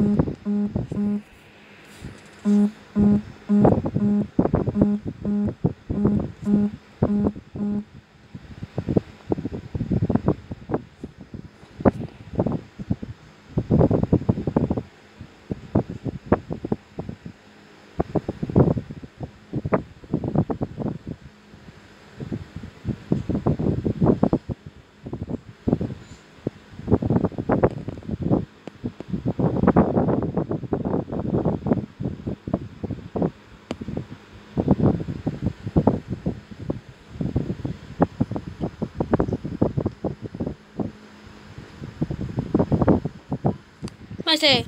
Mm-hmm. I say.